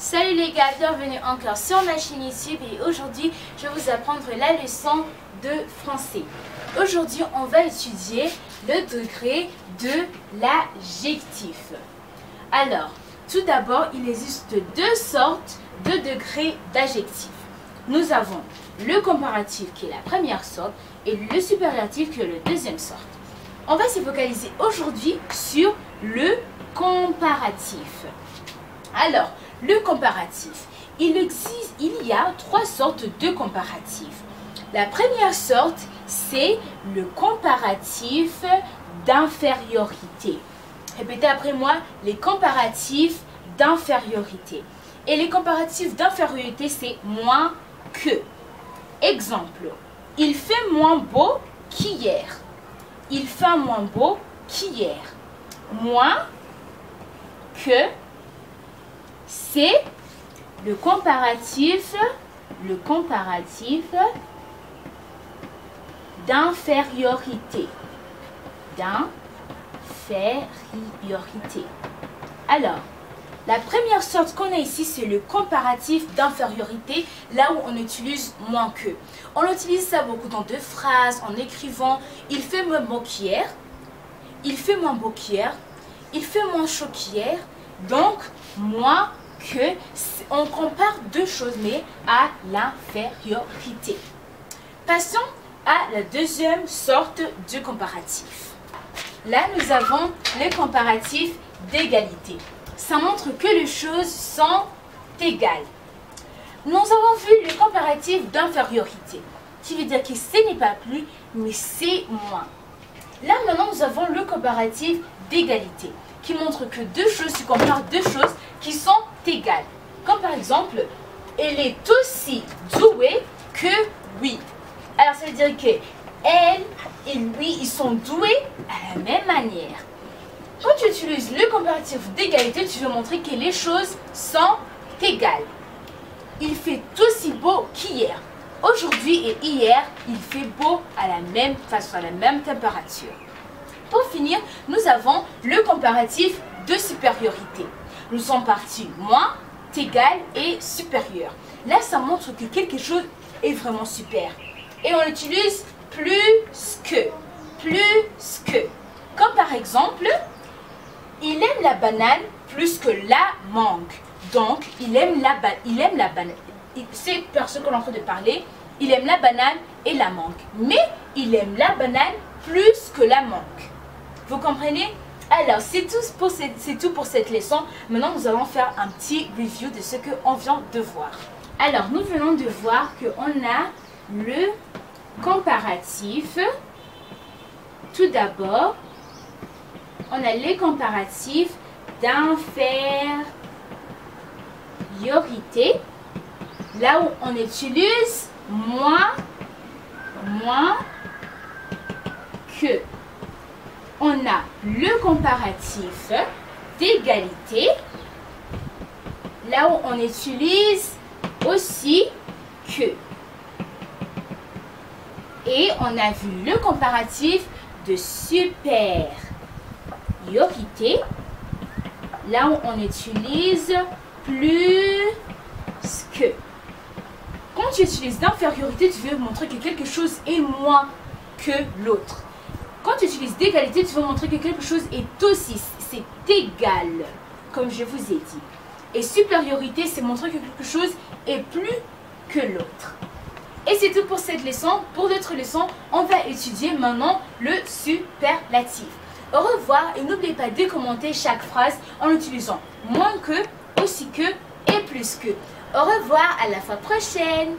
Salut les gars, bienvenue encore sur ma chaîne YouTube et aujourd'hui je vais vous apprendre la leçon de français. Aujourd'hui on va étudier le degré de l'adjectif. Alors, tout d'abord il existe deux sortes de degrés d'adjectif. Nous avons le comparatif qui est la première sorte et le superlatif qui est la deuxième sorte. On va se focaliser aujourd'hui sur le comparatif. Alors, le comparatif. Il existe, il y a trois sortes de comparatifs. La première sorte, c'est le comparatif d'infériorité. Répétez après moi, les comparatifs d'infériorité. Et les comparatifs d'infériorité, c'est moins que. Exemple, il fait moins beau qu'hier. Il fait moins beau qu'hier. Moins que c'est le comparatif, le comparatif d'infériorité. D'infériorité. Alors, la première sorte qu'on a ici, c'est le comparatif d'infériorité, là où on utilise moins que. On utilise ça beaucoup dans deux phrases, en écrivant « il fait moins beau il fait moins beau il fait moins chaud qu'hier ». Donc, moins on compare deux choses, mais à l'infériorité. Passons à la deuxième sorte de comparatif. Là, nous avons le comparatif d'égalité. Ça montre que les choses sont égales. Nous avons vu le comparatif d'infériorité, qui veut dire que ce n'est pas plus, mais c'est moins. Là, maintenant, nous avons le comparatif d'égalité, qui montre que deux choses, tu compares deux choses qui sont égales. Comme par exemple, elle est aussi douée que oui. Alors ça veut dire que elle et lui, ils sont doués à la même manière. Quand tu utilises le comparatif d'égalité, tu veux montrer que les choses sont égales. Il fait aussi beau qu'hier. Aujourd'hui et hier, il fait beau à la même façon, à la même température. Pour finir, nous avons le comparatif de supériorité nous sommes partis moins, égal et supérieur. Là, ça montre que quelque chose est vraiment super. Et on utilise plus que. Plus que. Comme par exemple, il aime la banane plus que la mangue. Donc, il aime la, il aime la banane. C'est par ce qu'on est en train de parler. Il aime la banane et la mangue. Mais il aime la banane plus que la mangue. Vous comprenez? Alors, c'est tout, pour cette, tout pour cette leçon. Maintenant, nous allons faire un petit review de ce qu'on vient de voir. Alors, nous venons de voir qu'on a le comparatif. Tout d'abord, on a les comparatifs d'infériorité. Là où on utilise moins, moins que on a le comparatif d'égalité, là où on utilise aussi que. Et on a vu le comparatif de supériorité, là où on utilise plus que. Quand tu utilises d'infériorité, tu veux montrer que quelque chose est moins que l'autre. Tu utilises d'égalité, tu veux montrer que quelque chose est aussi, c'est égal, comme je vous ai dit. Et supériorité, c'est montrer que quelque chose est plus que l'autre. Et c'est tout pour cette leçon. Pour d'autres leçons, on va étudier maintenant le superlatif. Au revoir et n'oubliez pas de commenter chaque phrase en utilisant moins que, aussi que et plus que. Au revoir, à la fois prochaine